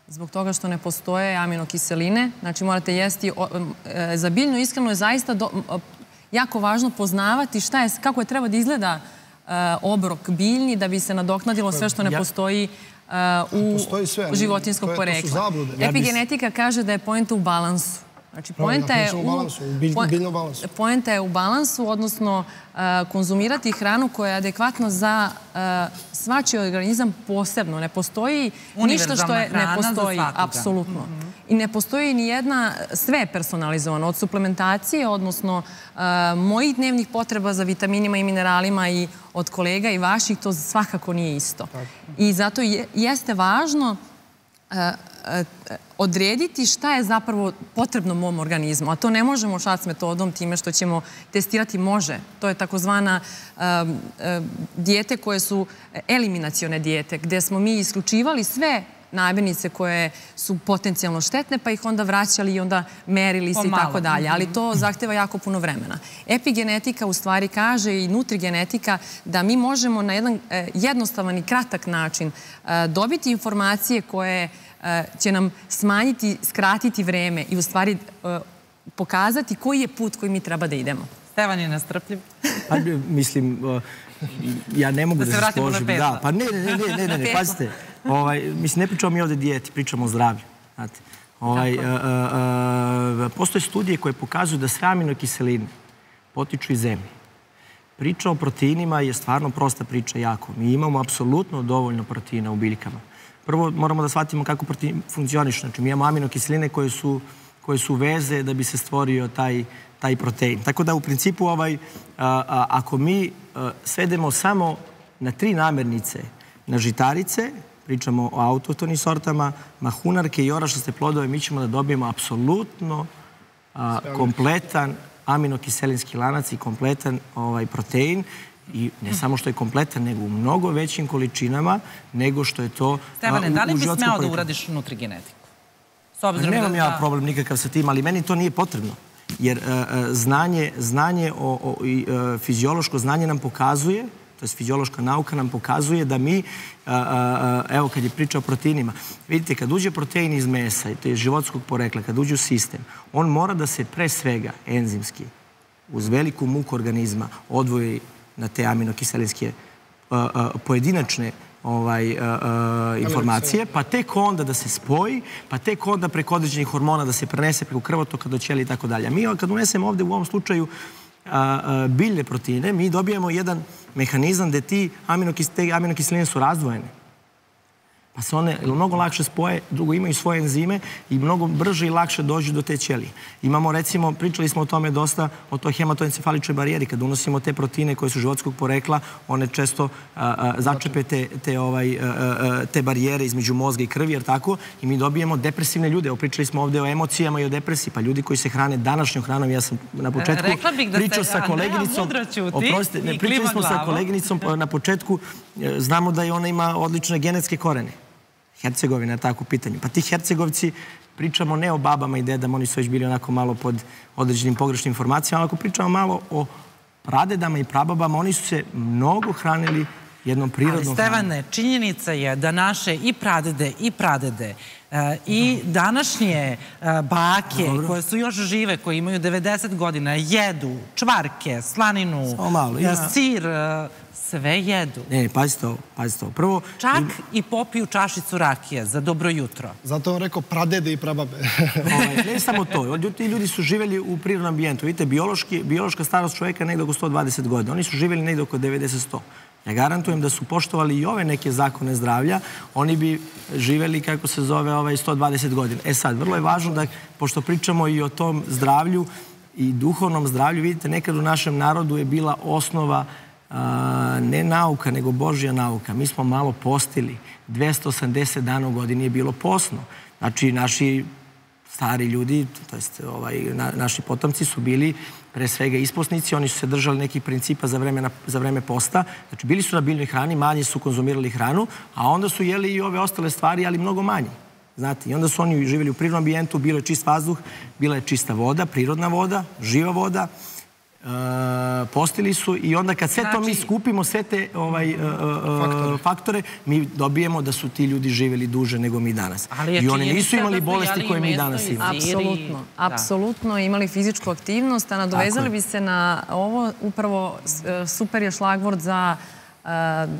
Speaker 3: zbog toga što ne postoje aminokiseline. Znači morate jesti, e, za biljnu ishranu je zaista jako važno poznavati šta je, kako je treba da izgleda e, obrok biljni da bi se nadoknadilo sve što ne postoji u životinskog porekla. Epigenetika kaže da je pojenta u balansu. Znači, poenta je u, balansu,
Speaker 2: balansu.
Speaker 3: Poenta je u balansu, odnosno konzumirati hranu koja je adekvatna za svačiji organizam posebno. Ne postoji ništa što je... Ne postoji, apsolutno. Mhm. I ne postoji ni jedna, sve je personalizovano, od suplementacije, odnosno mojih dnevnih potreba za vitaminima i mineralima i od kolega i vaših, to svakako nije isto. I zato jeste važno odrediti šta je zapravo potrebno mom organizmu. A to ne možemo šac metodom time što ćemo testirati može. To je takozvana dijete koje su eliminacione dijete, gde smo mi isključivali sve namirnice koje su potencijalno štetne, pa ih onda vraćali i onda merili se i tako dalje. Ali to zahteva jako puno vremena. Epigenetika u stvari kaže i nutrigenetika da mi možemo na jedan e, jednostavan i kratak način e, dobiti informacije koje E, će nam smanjiti, skratiti vreme i u stvari pokazati koji je put koji mi treba da idemo.
Speaker 1: Stevan je nastrpljiv.
Speaker 4: Pa, mislim, ja ne mogu da, se složim. Da, pa ne, ne, ne, ne, ne, ne, pazite. Ovaj, mislim, ne pričamo mi ovde dijeti, pričamo o zdravlju. Znate. Ovaj, postoje studije koje pokazuju da sve aminokiseline potiču iz zemlje. Priča o proteinima je stvarno prosta priča jako. Mi imamo apsolutno dovoljno proteina u biljkama prvo moramo da shvatimo kako protein funkcioniš. Znači, mi imamo aminokiseline koje su, koje su veze da bi se stvorio taj, taj protein. Tako da, u principu, ovaj, a, a, ako mi a, svedemo samo na tri namernice, na žitarice, pričamo o autotonim sortama, mahunarke i orašaste plodove, mi ćemo da dobijemo apsolutno a, kompletan aminokiselinski lanac i kompletan ovaj, protein i ne samo što je kompletan, nego u mnogo većim količinama nego što je to
Speaker 1: Stevane, da li bi smeo da uradiš nutrigenetiku?
Speaker 4: Nemam ja problem nikakav sa tim, ali meni to nije potrebno. Jer znanje, znanje o, i fiziološko znanje nam pokazuje to je fiziološka nauka, nam pokazuje da mi, evo kad je priča o proteinima, vidite, kad uđe protein iz mesa, to je životskog porekla, kad uđe u sistem, on mora da se pre svega enzimski, uz veliku muku organizma, odvoji na te aminokiselinske pojedinačne ovaj, informacije, pa tek onda da se spoji, pa tek onda preko određenih hormona da se prenese preko krvotoka do ćelija i tako dalje. Mi kad unesemo ovde u ovom slučaju biljne proteine, mi dobijemo jedan механизам де ти аминокислени, аминокислени се раздвоени. Pa se one mnogo lakše spoje, drugo imaju svoje enzime i mnogo brže i lakše dođu do te ćelije. Imamo, recimo, pričali smo o tome dosta, o toj hematoencefaličnoj barijeri. Kad unosimo te proteine koje su životskog porekla, one često začepe te, te, ovaj, te barijere između mozga i krvi, jer tako, i mi dobijemo depresivne ljude. Evo, pričali smo ovde o emocijama i o depresiji, pa ljudi koji se hrane današnjom hranom, ja sam na početku pričao sa koleginicom, oprostite, ne, pričali smo sa koleginicom na početku, e, znamo da i ona ima odlične genetske korene Hercegovina je tako u pitanju. Pa ti Hercegovci, pričamo ne o babama i dedama, oni su već bili onako malo pod određenim pogrešnim informacijama, ali ako pričamo malo o pradedama i prababama, oni su se mnogo hranili jednom prirodnom
Speaker 1: Ali Stevane, činjenica je da naše i pradede i pradede i današnje e, bake
Speaker 4: Dobro.
Speaker 1: koje su još žive, koje imaju 90 godina, jedu čvarke, slaninu,
Speaker 4: malo,
Speaker 1: e, sir, e, sve jedu.
Speaker 4: Ne, pazite ovo, pazite ovo. Prvo,
Speaker 1: Čak i popiju čašicu rakije za dobro jutro.
Speaker 2: Zato on rekao pradede i prababe.
Speaker 4: ovaj, ne samo to, Ljudi- ti ljudi su živjeli u prirodnom ambijentu. Vidite, biološki, biološka starost čovjeka je negde oko 120 godina. Oni su živjeli negde oko 90-100. Ja garantujem da su poštovali i ove neke zakone zdravlja, oni bi živjeli, kako se zove, ovaj 120 godina. E sad, vrlo je važno da, pošto pričamo i o tom zdravlju i duhovnom zdravlju, vidite, nekad u našem narodu je bila osnova ne nauka, nego Božja nauka. Mi smo malo postili. 280 dana u godini je bilo posno. Znači, naši stari ljudi, to jest ovaj, na, naši potomci su bili pre svega isposnici, oni su se držali nekih principa za vreme, na, za vreme posta. Znači, bili su na biljnoj hrani, manje su konzumirali hranu, a onda su jeli i ove ostale stvari, ali mnogo manje. Znate, i onda su oni živjeli u prirodnom ambijentu, bilo je čist vazduh, bila je čista voda, prirodna voda, živa voda, postili su i onda kad sve to mi
Speaker 1: Znači-
Speaker 4: skupimo, sve te ovaj, e, e, faktore. faktore, mi dobijemo da su ti ljudi živjeli duže nego mi danas.
Speaker 1: Je
Speaker 4: I oni nisu imali
Speaker 1: da
Speaker 4: bolesti koje mi danas imamo.
Speaker 3: Apsolutno,
Speaker 1: Da.
Speaker 3: apsolutno imali fizičku aktivnost, a nadovezali bi se na ovo, upravo super je šlagvord za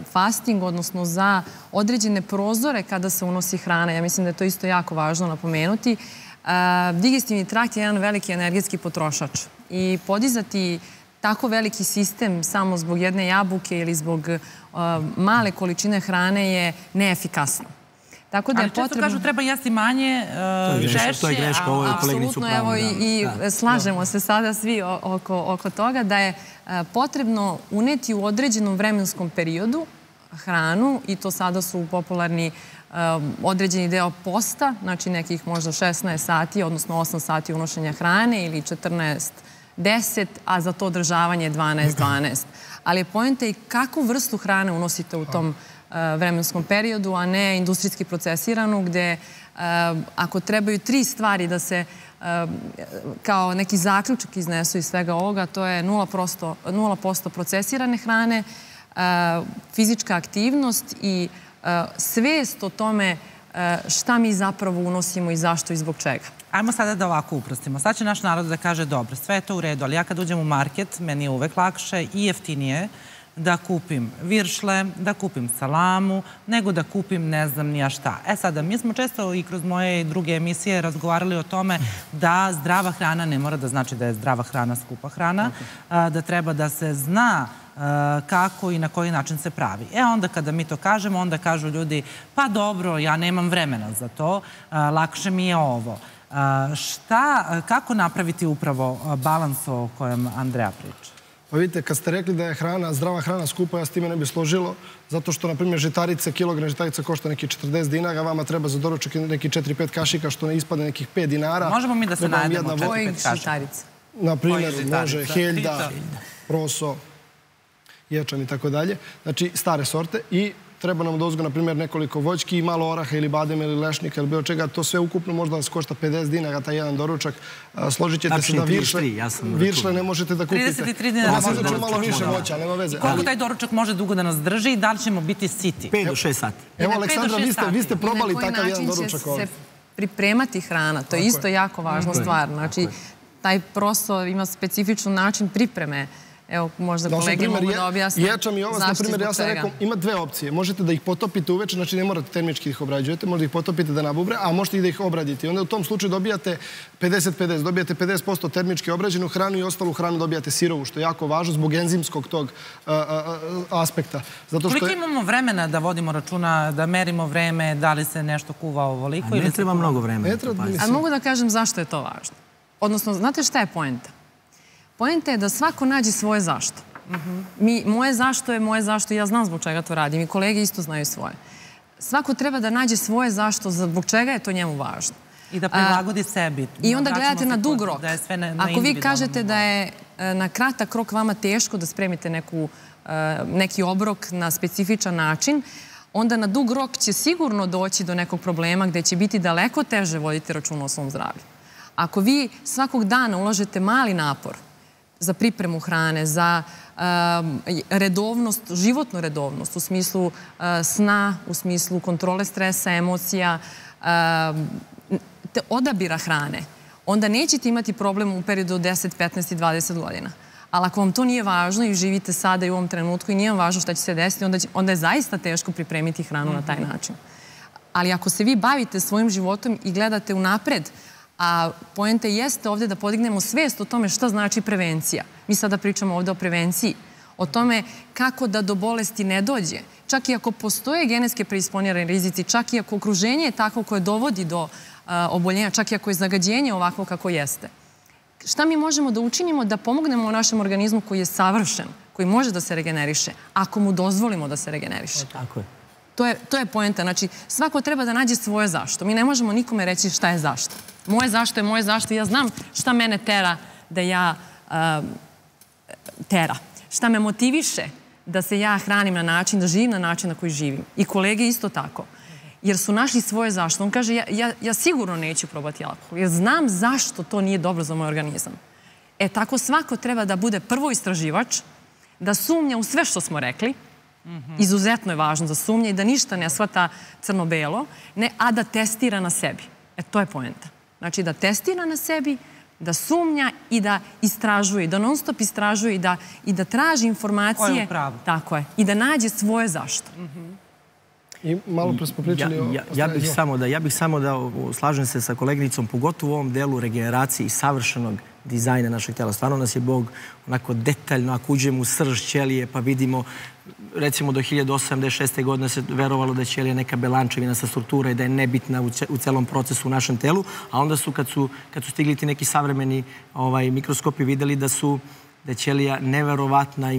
Speaker 3: fasting, odnosno za određene prozore kada se unosi hrana. Ja mislim da je to isto jako važno napomenuti. Digestivni trakt je jedan veliki energetski potrošač i podizati tako veliki sistem samo zbog jedne jabuke ili zbog male količine hrane je neefikasno. Tako da
Speaker 1: Ali
Speaker 3: je
Speaker 1: često
Speaker 3: potrebno...
Speaker 1: kažu treba jesti manje,
Speaker 4: je
Speaker 1: uh,
Speaker 4: greška,
Speaker 1: žešće,
Speaker 4: to je greška,
Speaker 1: a-
Speaker 4: ovo je koleginicu
Speaker 3: Apsolutno,
Speaker 4: pravu,
Speaker 3: evo i,
Speaker 4: da.
Speaker 3: i
Speaker 4: Da.
Speaker 3: slažemo se sada svi oko, oko toga da je e, potrebno uneti u određenom vremenskom periodu hranu i to sada su popularni određeni deo posta, znači nekih možda 16 sati, odnosno 8 sati unošenja hrane ili 14 10, a za to održavanje 12-12. Ali je pojenta i kakvu vrstu hrane unosite u tom e, vremenskom periodu, a ne industrijski procesiranu, gde e, ako trebaju tri stvari da se e, kao neki zaključak iznesu iz svega ovoga, to je 0%, 0 procesirane hrane, fizička aktivnost i svest o tome e, šta mi zapravo unosimo i zašto i zbog čega.
Speaker 1: Ajmo sada da ovako uprostimo. Sad će naš narod da kaže, dobro, sve je to u redu, ali ja kad uđem u market, meni je uvek lakše i jeftinije da kupim viršle, da kupim salamu, nego da kupim ne znam nija šta. E sada, mi smo često i kroz moje i druge emisije razgovarali o tome da zdrava hrana ne mora da znači da je zdrava hrana skupa hrana, da treba da se zna kako i na koji način se pravi. E onda kada mi to kažemo, onda kažu ljudi, pa dobro, ja nemam vremena za to, a, lakše mi je ovo. A, šta, kako napraviti upravo balans o kojem Andreja priča?
Speaker 2: Pa vidite, kad ste rekli da je hrana, zdrava hrana skupa, ja s time ne bi složilo, zato što, na primjer, žitarice, kilogram žitarica košta neki 40 dinara, vama treba za doručak neki 4-5 kašika, što ne ispadne nekih 5 dinara.
Speaker 1: Možemo mi da se najedemo
Speaker 2: jedna vo-
Speaker 1: četiri-
Speaker 3: Kojih
Speaker 1: pet kašika.
Speaker 3: žitarica?
Speaker 2: Na primjer,
Speaker 1: žitarice?
Speaker 2: može heljda, proso, ječam i tako dalje. Znači, stare sorte i treba nam dozgo, na primjer, nekoliko voćki i malo oraha ili badema ili lešnika ili bilo čega. To sve ukupno možda vas košta 50 dinara, taj jedan doručak. Složit ćete se da viršle,
Speaker 4: 33, ja sam
Speaker 2: viršle
Speaker 4: računao.
Speaker 2: ne možete da kupite.
Speaker 1: 33 dinara
Speaker 2: Ja sam
Speaker 1: može da
Speaker 2: malo više
Speaker 1: da.
Speaker 2: voća, nema veze.
Speaker 1: Koliko
Speaker 2: Ali-
Speaker 1: taj doručak može dugo da nas drži i da li ćemo biti siti?
Speaker 4: 5 do 6 sati.
Speaker 2: Evo,
Speaker 1: na
Speaker 2: Aleksandra, vi ste, vi ste
Speaker 3: na
Speaker 2: probali
Speaker 3: koji
Speaker 2: takav jedan
Speaker 3: način će
Speaker 2: doručak
Speaker 3: se
Speaker 2: ovdje.
Speaker 3: pripremati hrana. To je isto jako važna stvar. Znači, taj prosto ima specifičan način pripreme. Evo, možda
Speaker 2: Da,
Speaker 3: kolege mogu da objasne
Speaker 2: Ječam i ovas, na primjer, ja sam rekao, ima dve opcije. Možete da ih potopite uveče, znači ne morate termički da ih obrađujete, možete ih potopite da nabubre, a možete i da ih obradite. I onda u tom slučaju dobijate 50-50, dobijate 50% termički obrađenu hranu i ostalu hranu dobijate sirovu, što je jako važno zbog enzimskog tog a, a, a, aspekta. Zato što
Speaker 1: Koliko
Speaker 2: je,
Speaker 1: imamo vremena da vodimo računa, da merimo vreme, da li se nešto kuva ovoliko
Speaker 4: A
Speaker 1: ili
Speaker 4: ne treba
Speaker 1: kuva-
Speaker 4: mnogo vremena. Pazite.
Speaker 3: Ali mogu da kažem zašto je to važno. Odnosno, znate šta je poenta? Poenta je da svako nađe svoje zašto. Mi, moje zašto je moje zašto i ja znam zbog čega to radim i kolege isto znaju svoje. Svako treba da nađe svoje zašto, zbog čega je to njemu važno.
Speaker 1: I da prilagodi sebi.
Speaker 3: I onda
Speaker 1: Vraćamo
Speaker 3: gledate na dug rok.
Speaker 1: Da je sve na, na
Speaker 3: Ako vi kažete da je e, na kratak rok vama teško da spremite neku, e, neki obrok na specifičan način, onda na dug rok će sigurno doći do nekog problema gde će biti daleko teže voditi računa o svom zdravlju. Ako vi svakog dana ulažete mali napor za pripremu hrane, za redovnost, životnu redovnost u smislu sna, u smislu kontrole stresa, emocija, te odabira hrane, onda nećete imati problem u periodu od 10, 15 i 20 godina. Ali ako vam to nije važno i živite sada i u ovom trenutku i nije vam važno šta će se desiti, onda, će, onda je zaista teško pripremiti hranu na taj način. Ali ako se vi bavite svojim životom i gledate unapred, a poenta jeste ovde da podignemo svest o tome šta znači prevencija. Mi sada pričamo ovde o prevenciji, o tome kako da do bolesti ne dođe. Čak i ako postoje genetske preisponirane rizici, čak i ako okruženje je takvo koje dovodi do oboljenja, čak i ako je zagađenje ovako kako jeste. Šta mi možemo da učinimo da pomognemo našem organizmu koji je savršen, koji može da se regeneriše, ako mu dozvolimo da se regeneriše?
Speaker 4: Tako je.
Speaker 3: To je, to je poenta. Znači, svako treba da nađe svoje zašto. Mi ne možemo nikome reći šta je zašto. Moje zašto je moje zašto ja znam šta mene tera da ja tera. Šta me motiviše da se ja hranim na način, da živim na način na koji živim. I kolege isto tako. Jer su našli svoje zašto. On kaže, ja, ja, ja sigurno neću probati alkohol. Jer znam zašto to nije dobro za moj organizam. E, tako svako treba da bude prvo istraživač, da sumnja u sve što smo rekli. Izuzetno je važno da sumnja i da ništa ne shvata crno-belo, ne, a da testira na sebi. E, to je poenta. Znači, da testira na sebi, da sumnja i da istražuje, da non stop istražuje i da, i da traži informacije. Ko je
Speaker 1: u pravu.
Speaker 3: Tako je. I da nađe svoje zašto. Mm
Speaker 2: -hmm. I malo pre smo pričali
Speaker 4: ja,
Speaker 2: o...
Speaker 4: Ja, ja, bih samo da, ja bih samo da slažem se sa kolegnicom, pogotovo u ovom delu regeneracije i savršenog dizajna našeg tela. Stvarno nas je Bog onako detaljno, ako uđemo u srž ćelije, pa vidimo, recimo do 1886. godine se verovalo da je ćelija neka belančevina sa struktura i da je nebitna u, celom procesu u našem telu, a onda su, kad su, kad su stigli ti neki savremeni ovaj, mikroskopi, videli da su da je ćelija neverovatna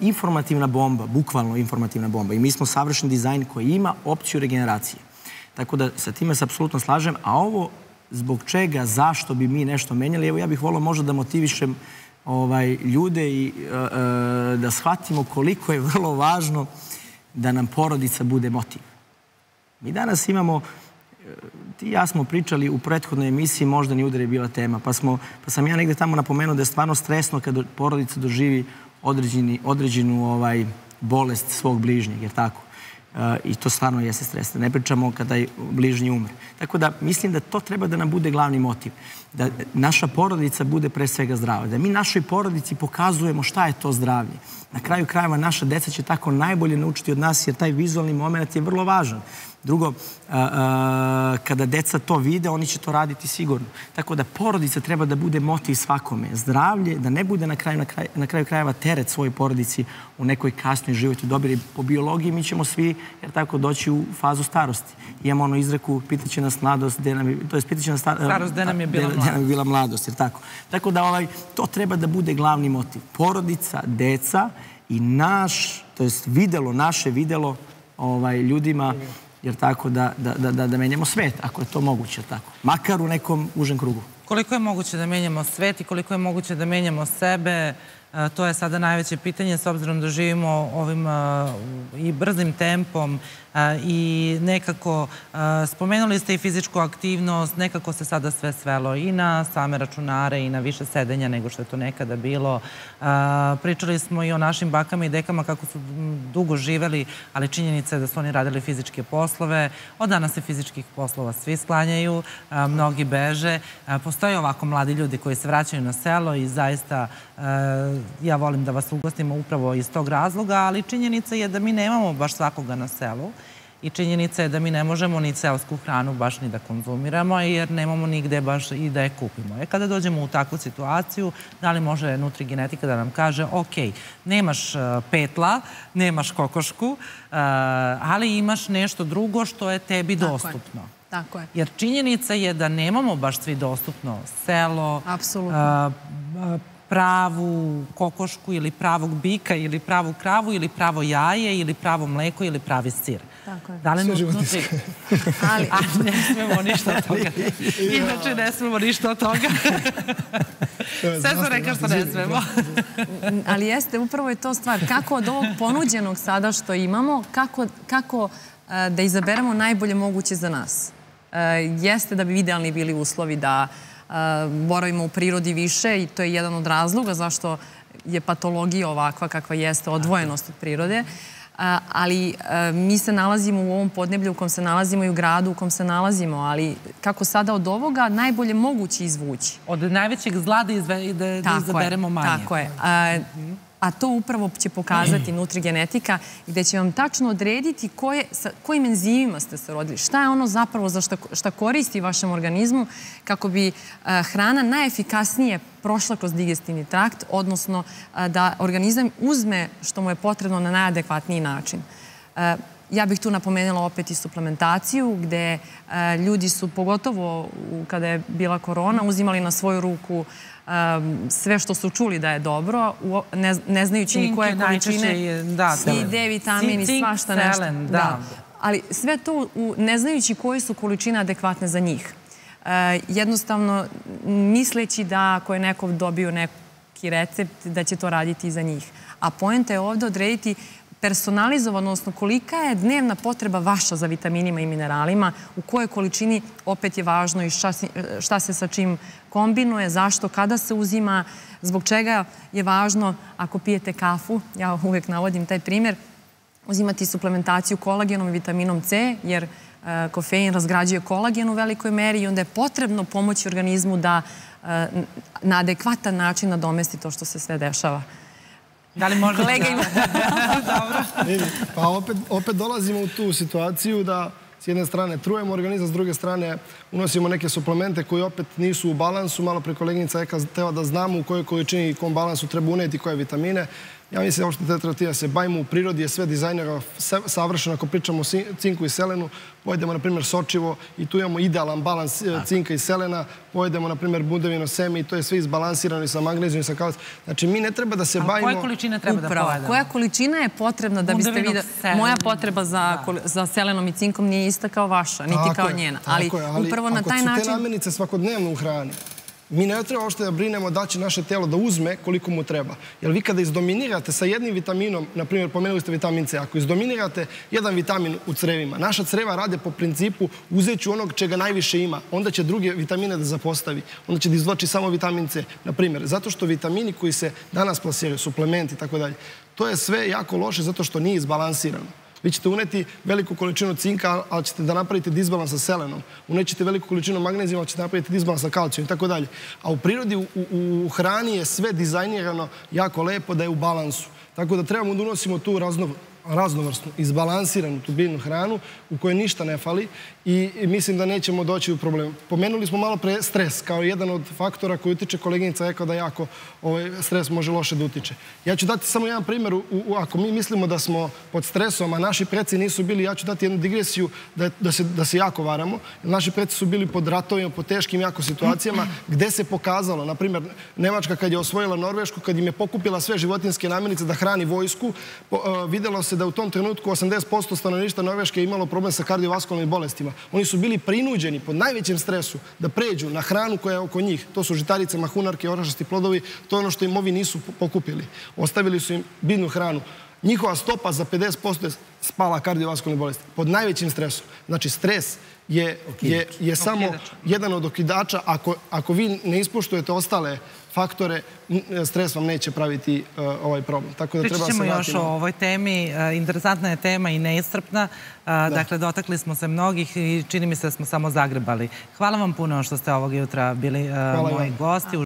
Speaker 4: informativna bomba, bukvalno informativna bomba. I mi smo savršen dizajn koji ima opciju regeneracije. Tako da sa time se apsolutno slažem, a ovo zbog čega, zašto bi mi nešto menjali, evo ja bih volao možda da motivišem ovaj, ljude i e, e, da shvatimo koliko je vrlo važno da nam porodica bude motiv. Mi danas imamo ti ja smo pričali u prethodnoj emisiji, možda ni udar je bila tema, pa, smo, pa sam ja negde tamo napomenuo da je stvarno stresno kada porodica doživi određeni, određenu ovaj, bolest svog bližnjeg, jer tako? I to stvarno jeste stresno. Ne pričamo kada je bližnji umre. Tako da mislim da to treba da nam bude glavni motiv. Da naša porodica bude pre svega zdrava. Da mi našoj porodici pokazujemo šta je to zdravlje. Na kraju krajeva naša deca će tako najbolje naučiti od nas jer taj vizualni moment je vrlo važan. Drugo, kada deca to vide, oni će to raditi sigurno. Tako da porodica treba da bude motiv svakome. Zdravlje, da ne bude na kraju, na kraju, na kraju krajeva teret svojoj porodici u nekoj kasnoj životu dobili. Po biologiji mi ćemo svi, jer tako, doći u fazu starosti. Imamo ono izreku, pitaće nas mladost, gde nam je, to je pitaće nas
Speaker 1: starost, gde nam je bila mladost.
Speaker 4: nam je bila mladost, jer tako. Tako da ovaj, to treba da bude glavni motiv. Porodica, deca i naš, to jest videlo, naše videlo ovaj, ljudima jer tako da, da, da, da menjamo svet, ako je to moguće, tako. Makar u nekom užem krugu.
Speaker 1: Koliko je moguće da menjamo svet i koliko je moguće da menjamo sebe, to je sada najveće pitanje s obzirom da živimo ovim i brzim tempom i nekako spomenuli ste i fizičku aktivnost, nekako se sada sve svelo i na same računare i na više sedenja nego što je to nekada bilo. Pričali smo i o našim bakama i dekama kako su dugo živeli, ali činjenica je da su oni radili fizičke poslove. Od danas se fizičkih poslova svi sklanjaju, mnogi beže. Postoje ovako mladi ljudi koji se vraćaju na selo i zaista ja volim da vas ugostimo upravo iz tog razloga, ali činjenica je da mi nemamo baš svakoga na selu i činjenica je da mi ne možemo ni seosku hranu baš ni da konzumiramo jer nemamo nigde baš i da je kupimo. E kada dođemo u takvu situaciju, da li može nutrigenetika da nam kaže ok, nemaš uh, petla, nemaš kokošku, uh, ali imaš nešto drugo što je tebi
Speaker 3: Tako
Speaker 1: dostupno.
Speaker 3: Je. Tako je.
Speaker 1: Jer činjenica je da nemamo baš svi dostupno selo,
Speaker 3: Apsolutno.
Speaker 1: Uh, pravu kokošku ili pravog bika ili pravu kravu ili pravo jaje ili pravo mleko ili pravi sir.
Speaker 3: Tako je.
Speaker 1: Da li nutri... Ali... A ne smemo ništa od toga. Inače ne smemo ništa od toga. Sve sam rekao što ne smemo.
Speaker 3: Ali jeste, upravo je to stvar. Kako od ovog ponuđenog sada što imamo, kako, kako da izaberemo najbolje moguće za nas. Jeste da bi idealni bili uslovi da boravimo u prirodi više i to je jedan od razloga zašto je patologija ovakva kakva jeste, odvojenost od prirode ali mi se nalazimo u ovom podneblju u kom se nalazimo i u gradu u kom se nalazimo, ali kako sada od ovoga najbolje moguće izvući.
Speaker 1: Od najvećeg zla da, izve, da, da izaberemo manje.
Speaker 3: Tako je. A, a to upravo će pokazati nutrigenetika gde će vam tačno odrediti koje, sa kojim enzimima ste se rodili, šta je ono zapravo za šta, šta koristi vašem organizmu kako bi a, hrana najefikasnije prošla kroz digestivni trakt, odnosno a, da organizam uzme što mu je potrebno na najadekvatniji način. A, ja bih tu napomenula opet i suplementaciju, gde ljudi su, pogotovo kada je bila korona, uzimali na svoju ruku sve što su čuli da je dobro, ne, ne znajući ni koje količine,
Speaker 1: da,
Speaker 3: i D vitamini, svašta nešto.
Speaker 1: Da. da.
Speaker 3: Ali sve to u, ne znajući koje su količine adekvatne za njih. E, jednostavno, misleći da ako je neko dobio neki recept, da će to raditi i za njih. A poenta je ovde odrediti personalizovano, odnosno kolika je dnevna potreba vaša za vitaminima i mineralima, u kojoj količini opet je važno i šta, se sa čim kombinuje, zašto, kada se uzima, zbog čega je važno ako pijete kafu, ja uvek navodim taj primjer, uzimati suplementaciju kolagenom i vitaminom C, jer e, kofein razgrađuje kolagen u velikoj meri i onda je potrebno pomoći organizmu da e, na adekvatan način nadomesti to što se sve dešava.
Speaker 1: Da li možda...
Speaker 3: Kolega ima...
Speaker 1: Dobro.
Speaker 2: Pa opet, opet dolazimo u tu situaciju da s jedne strane trujemo organizam, s druge strane unosimo neke suplemente koji opet nisu u balansu. Malo pre koleginica je teo da znamo u kojoj količini i kom balansu treba uneti koje vitamine. Ja mislim da uopšte tetratina se bavimo u prirodi, je sve dizajnera savršeno ako pričamo o cinku i selenu. Pojedemo, na primjer, sočivo i tu imamo idealan balans e, cinka i selena. Pojedemo, na primjer, budevino seme i to je sve izbalansirano i sa magnezijom i sa kalcijom. Znači, mi ne treba da se
Speaker 1: Ali
Speaker 2: bavimo...
Speaker 1: koje količine treba da
Speaker 3: Upravo.
Speaker 1: da pojedemo?
Speaker 3: Koja količina je potrebna da biste videli... Moja potreba za, da. za selenom i cinkom nije ista kao vaša, niti tako kao je, njena. Ali, je, ali upravo na taj način...
Speaker 2: Ako su te namirnice svakodnevno u hrani, mi ne treba ošte da brinemo da će naše telo da uzme koliko mu treba. Jer vi kada izdominirate sa jednim vitaminom, na primjer, pomenuli ste vitamin C, ako izdominirate jedan vitamin u crevima, naša creva rade po principu uzeću onog čega najviše ima, onda će druge vitamine da zapostavi, onda će da izvlači samo vitamin C, na primjer. Zato što vitamini koji se danas plasiraju, suplementi i tako dalje, to je sve jako loše zato što nije izbalansirano. Vi ćete uneti veliku količinu cinka, ali ćete da napravite disbalans sa selenom. Unećete veliku količinu magnezijuma, ali ćete napraviti disbalans sa kalcijom i tako dalje. A u prirodi, u, u, hrani je sve dizajnirano jako lepo da je u balansu. Tako da trebamo da unosimo tu razno, raznovrsnu, izbalansiranu tu biljnu hranu u kojoj ništa ne fali i mislim da nećemo doći u problem. Pomenuli smo malo pre stres kao jedan od faktora koji utiče koleginica rekao da jako ovaj, stres može loše da utiče. Ja ću dati samo jedan primjer. U, ako mi mislimo da smo pod stresom, a naši preci nisu bili, ja ću dati jednu digresiju da, da, se, da se jako varamo. Naši preci su bili pod ratovima, pod teškim jako situacijama gde se pokazalo, na primjer, Nemačka kad je osvojila Norvešku, kad im je pokupila sve životinske namirnice da hrani vojsku, uh, videlo se da u tom trenutku 80% stanovništva Norveške imalo problem sa kardiovaskularnim bolestima. Oni su bili prinuđeni pod najvećem stresu da pređu na hranu koja je oko njih. To su žitarice, mahunarke, orašasti plodovi. To je ono što im ovi nisu pokupili. Ostavili su im biljnu hranu. Njihova stopa za 50% je spala kardiovaskularne bolesti. Pod najvećim stresom. Znači, stres je, je, je samo jedan od okidača. Ako, ako vi ne ispoštujete ostale faktore, stres vam neće praviti uh, ovaj problem.
Speaker 1: Tako da Pričat ćemo još o ovoj temi. Uh, interesantna je tema i neiscrpna. Uh, da. Dakle, dotakli smo se mnogih i čini mi se da smo samo zagrebali. Hvala vam puno što ste ovog jutra bili moji gosti.